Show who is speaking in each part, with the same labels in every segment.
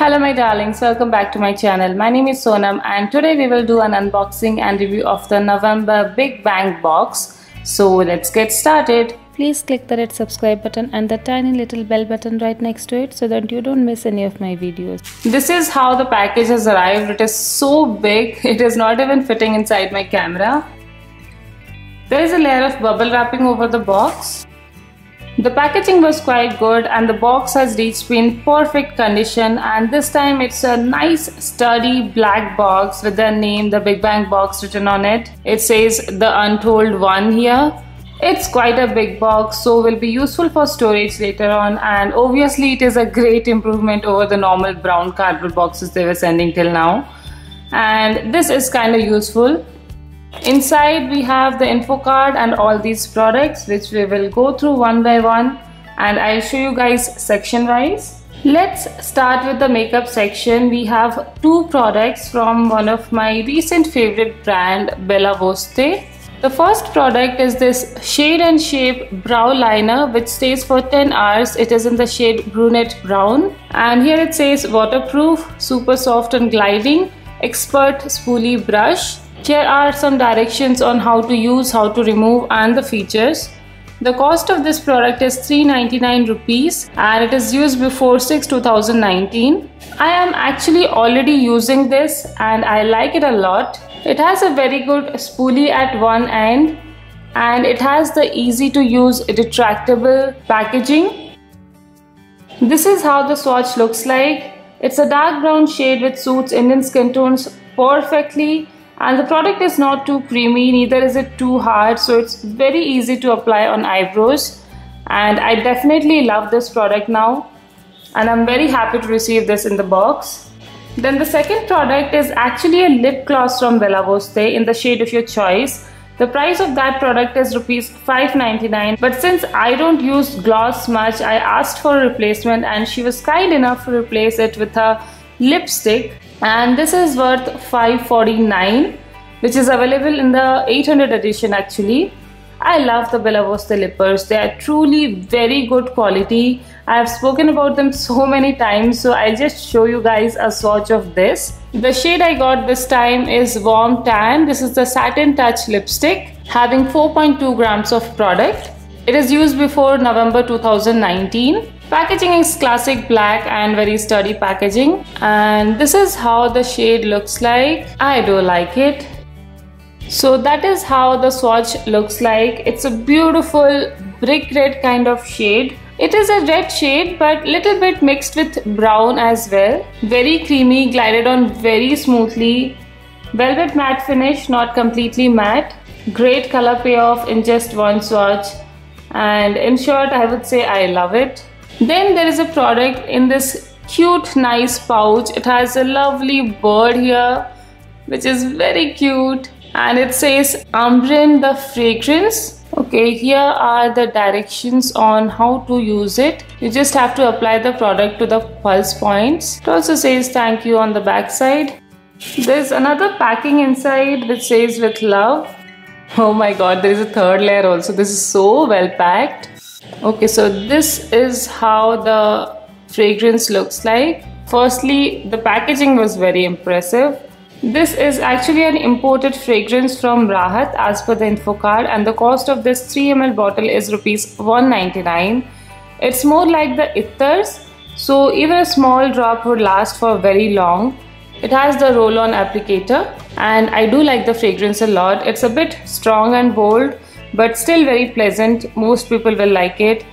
Speaker 1: Hello my darlings, welcome back to my channel. My name is Sonam and today we will do an unboxing and review of the November Big Bang box. So let's get started.
Speaker 2: Please click the red subscribe button and the tiny little bell button right next to it so that you don't miss any of my videos.
Speaker 1: This is how the package has arrived. It is so big, it is not even fitting inside my camera. There is a layer of bubble wrapping over the box. The packaging was quite good and the box has reached me in perfect condition and this time it's a nice sturdy black box with the name the Big Bang box written on it. It says the untold one here. It's quite a big box so will be useful for storage later on and obviously it is a great improvement over the normal brown cardboard boxes they were sending till now and this is kind of useful Inside we have the info card and all these products which we will go through one by one and I'll show you guys section wise. Let's start with the makeup section. We have two products from one of my recent favorite brand Bella Voste. The first product is this Shade and Shape Brow Liner which stays for 10 hours. It is in the shade Brunette Brown and here it says waterproof, super soft and gliding, expert spoolie brush here are some directions on how to use, how to remove and the features. The cost of this product is 399 rupees and it is used before 6 2019. I am actually already using this and I like it a lot. It has a very good spoolie at one end and it has the easy to use retractable packaging. This is how the swatch looks like. It's a dark brown shade which suits Indian skin tones perfectly and the product is not too creamy neither is it too hard so it's very easy to apply on eyebrows and I definitely love this product now and I'm very happy to receive this in the box. Then the second product is actually a lip gloss from Bella Voste in the shade of your choice. The price of that product is rupees 5.99 but since I don't use gloss much I asked for a replacement and she was kind enough to replace it with a lipstick and this is worth 549 which is available in the 800 edition actually I love the Bella Voste lippers. They are truly very good quality. I have spoken about them so many times so I'll just show you guys a swatch of this. The shade I got this time is Warm Tan. This is the Satin Touch lipstick having 4.2 grams of product. It is used before November 2019. Packaging is classic black and very sturdy packaging and this is how the shade looks like. I do like it. So that is how the swatch looks like. It's a beautiful brick red kind of shade. It is a red shade but little bit mixed with brown as well. Very creamy, glided on very smoothly. Velvet matte finish, not completely matte. Great color payoff in just one swatch. And in short, I would say I love it. Then there is a product in this cute nice pouch. It has a lovely bird here which is very cute and it says Ambrin the fragrance. Okay, here are the directions on how to use it. You just have to apply the product to the pulse points. It also says thank you on the back side. There's another packing inside which says with love. Oh my god, there is a third layer also. This is so well packed okay so this is how the fragrance looks like. Firstly the packaging was very impressive. This is actually an imported fragrance from Rahat as per the info card and the cost of this 3ml bottle is rupees 199 it's more like the ethers so even a small drop would last for very long. It has the roll-on applicator and I do like the fragrance a lot. It's a bit strong and bold but still very pleasant. Most people will like it.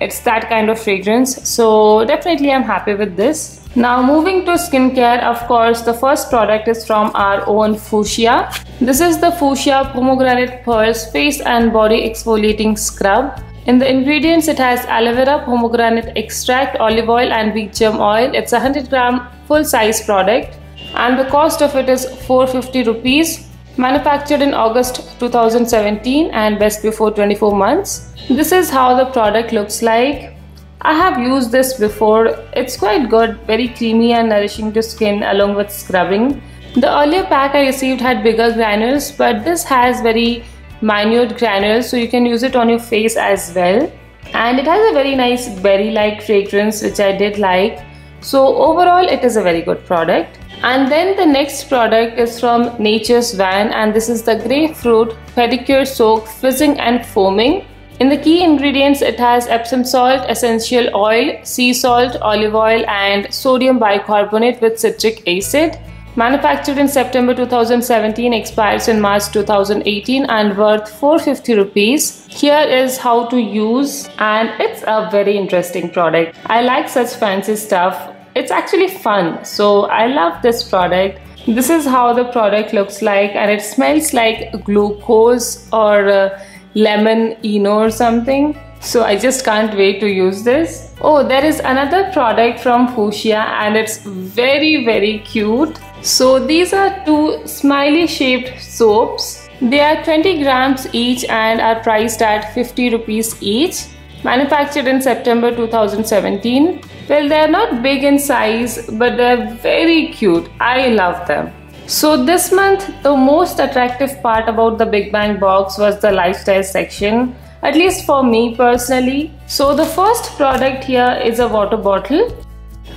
Speaker 1: It's that kind of fragrance. So definitely i'm happy with this. Now moving to skincare of course the first product is from our own fuchsia. This is the fuchsia pomegranate pearls face and body exfoliating scrub. In the ingredients it has aloe vera pomegranate extract olive oil and wheat germ oil. It's a 100 gram full size product. And the cost of it is 450 rupees Manufactured in August 2017 and best before 24 months. This is how the product looks like. I have used this before. It's quite good, very creamy and nourishing to skin along with scrubbing. The earlier pack I received had bigger granules but this has very minute granules so you can use it on your face as well. And it has a very nice berry-like fragrance which I did like. So overall it is a very good product. And then the next product is from Nature's Van and this is the grapefruit pedicure soak fizzing and foaming. In the key ingredients, it has Epsom salt, essential oil, sea salt, olive oil, and sodium bicarbonate with citric acid. Manufactured in September 2017, expires in March 2018 and worth 450 rupees. Here is how to use and it's a very interesting product. I like such fancy stuff. It's actually fun. So I love this product. This is how the product looks like and it smells like glucose or uh, lemon Eno or something. So I just can't wait to use this. Oh, there is another product from Fuchsia and it's very very cute. So these are two smiley shaped soaps. They are 20 grams each and are priced at 50 rupees each. Manufactured in September 2017. Well, they're not big in size, but they're very cute. I love them. So this month, the most attractive part about the Big Bang box was the lifestyle section, at least for me personally. So the first product here is a water bottle.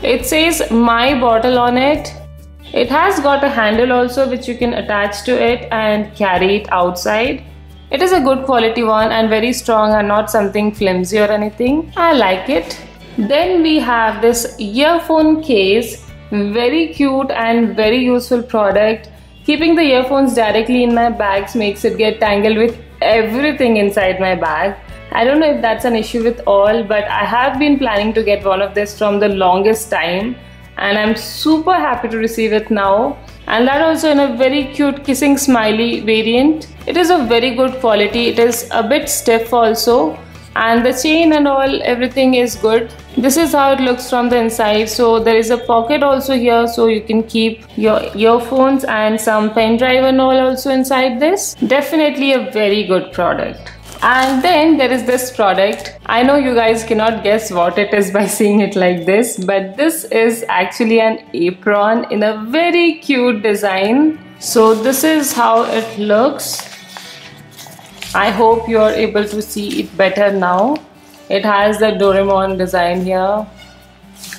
Speaker 1: It says my bottle on it. It has got a handle also which you can attach to it and carry it outside. It is a good quality one and very strong and not something flimsy or anything. I like it. Then we have this earphone case very cute and very useful product. Keeping the earphones directly in my bags makes it get tangled with everything inside my bag. I don't know if that's an issue with all, but I have been planning to get one of this from the longest time and I'm super happy to receive it now. And that also in a very cute kissing smiley variant. It is of very good quality. It is a bit stiff also and the chain and all everything is good. This is how it looks from the inside. So there is a pocket also here so you can keep your earphones and some pen drive and all also inside this. Definitely a very good product. And then there is this product. I know you guys cannot guess what it is by seeing it like this but this is actually an apron in a very cute design. So this is how it looks I hope you are able to see it better now. It has the Doraemon design here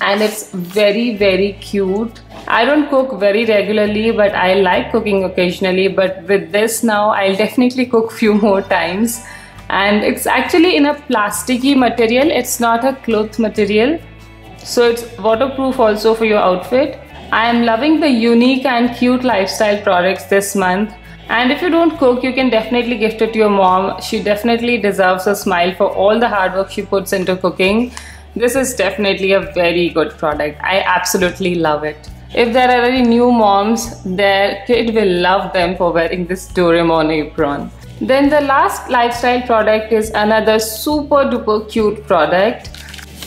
Speaker 1: and it's very very cute. I don't cook very regularly but I like cooking occasionally but with this now I'll definitely cook few more times and it's actually in a plasticky material it's not a cloth material so it's waterproof also for your outfit. I am loving the unique and cute lifestyle products this month and if you don't cook, you can definitely gift it to your mom. She definitely deserves a smile for all the hard work she puts into cooking. This is definitely a very good product. I absolutely love it. If there are any new moms, their kid will love them for wearing this Doraemon apron. Then the last lifestyle product is another super duper cute product.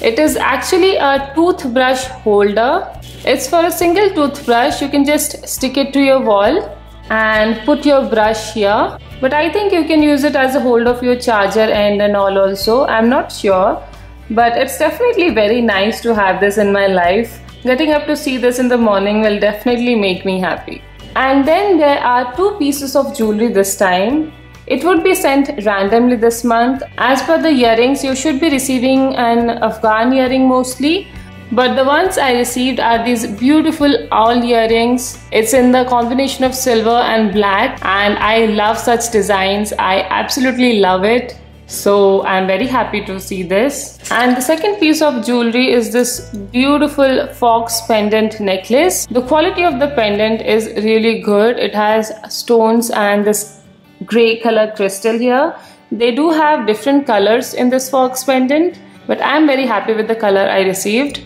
Speaker 1: It is actually a toothbrush holder. It's for a single toothbrush. You can just stick it to your wall and put your brush here. But I think you can use it as a hold of your charger end and all also. I'm not sure. But it's definitely very nice to have this in my life. Getting up to see this in the morning will definitely make me happy. And then there are two pieces of jewelry this time. It would be sent randomly this month. As per the earrings you should be receiving an Afghan earring mostly but the ones I received are these beautiful owl earrings. It's in the combination of silver and black and I love such designs. I absolutely love it. So I'm very happy to see this. And the second piece of jewelry is this beautiful fox pendant necklace. The quality of the pendant is really good. It has stones and this gray color crystal here. They do have different colors in this fox pendant but I'm very happy with the color I received.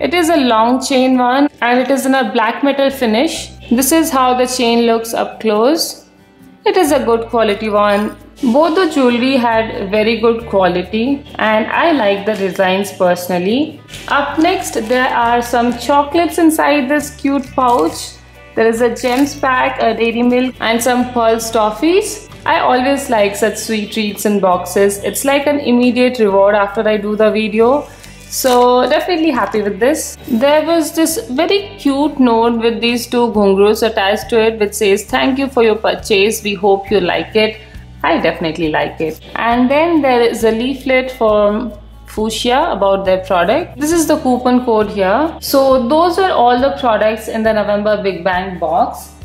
Speaker 1: It is a long chain one and it is in a black metal finish. This is how the chain looks up close. It is a good quality one. Both the jewelry had very good quality and I like the designs personally. Up next there are some chocolates inside this cute pouch. There is a gems pack, a dairy milk and some Pearls toffees. I always like such sweet treats in boxes. It's like an immediate reward after I do the video so definitely happy with this there was this very cute note with these two ghungroos attached to it which says thank you for your purchase we hope you like it i definitely like it and then there is a leaflet from Fuchsia about their product. This is the coupon code here. So those were all the products in the November Big Bang box.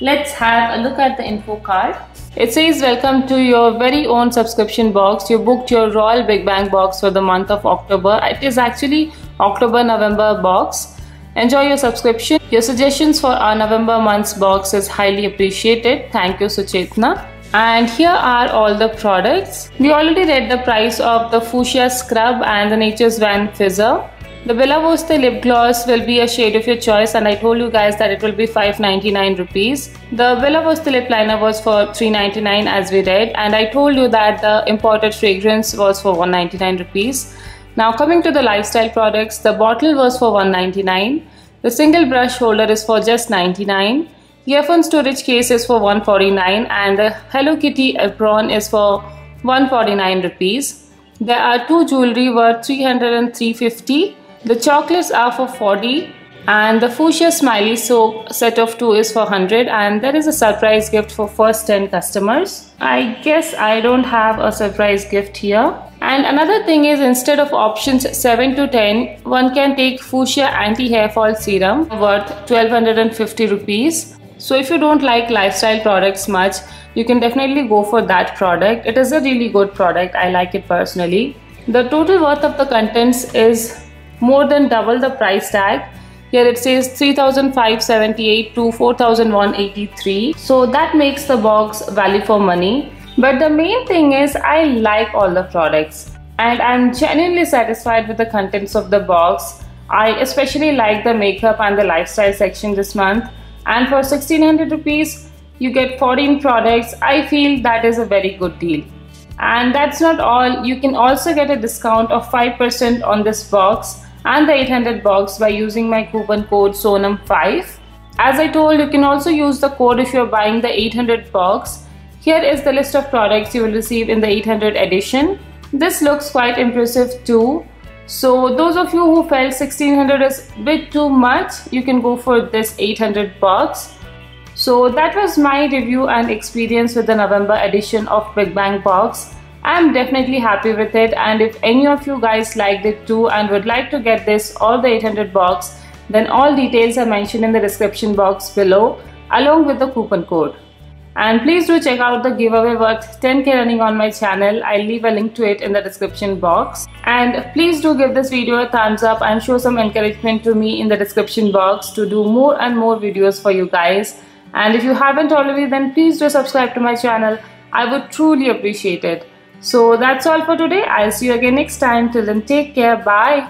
Speaker 1: Let's have a look at the info card. It says welcome to your very own subscription box. You booked your Royal Big Bang box for the month of October. It is actually October November box. Enjoy your subscription. Your suggestions for our November month's box is highly appreciated. Thank you Suchetna. And here are all the products. We already read the price of the Fuchsia Scrub and the Nature's Van Fizzer. The Bella Voste lip gloss will be a shade of your choice and I told you guys that it will be 5.99 rupees. The Bella Voste lip liner was for 3.99 as we read and I told you that the imported fragrance was for 199 rupees. Now coming to the lifestyle products, the bottle was for 199. The single brush holder is for just 99. Earphone storage case is for 149 and the Hello Kitty apron is for 149 rupees. There are two jewelry worth 300 and 350 the chocolates are for 40 and the Fuchsia Smiley Soap set of 2 is for 100 and there is a surprise gift for first 10 customers. I guess I don't have a surprise gift here. And another thing is instead of options 7 to 10, one can take Fuchsia Anti-Hair Fall Serum worth 1250 rupees. So if you don't like lifestyle products much, you can definitely go for that product. It is a really good product. I like it personally. The total worth of the contents is more than double the price tag. Here it says 3578 to 4183 so that makes the box value for money. But the main thing is i like all the products. And i'm genuinely satisfied with the contents of the box. I especially like the makeup and the lifestyle section this month. And for 1600 rupees you get 14 products. I feel that is a very good deal. And that's not all. You can also get a discount of 5% on this box and the 800 box by using my coupon code SONAM5. As I told, you can also use the code if you're buying the 800 box. Here is the list of products you will receive in the 800 edition. This looks quite impressive too. So those of you who felt 1600 is a bit too much, you can go for this 800 box. So that was my review and experience with the November edition of Big Bang Box. I'm definitely happy with it and if any of you guys liked it too and would like to get this all the 800 box then all details are mentioned in the description box below along with the coupon code. And please do check out the giveaway worth 10k running on my channel. I'll leave a link to it in the description box. And please do give this video a thumbs up and show some encouragement to me in the description box to do more and more videos for you guys. And if you haven't already then please do subscribe to my channel. I would truly appreciate it. So that's all for today. I'll see you again next time. Till then, take care. Bye.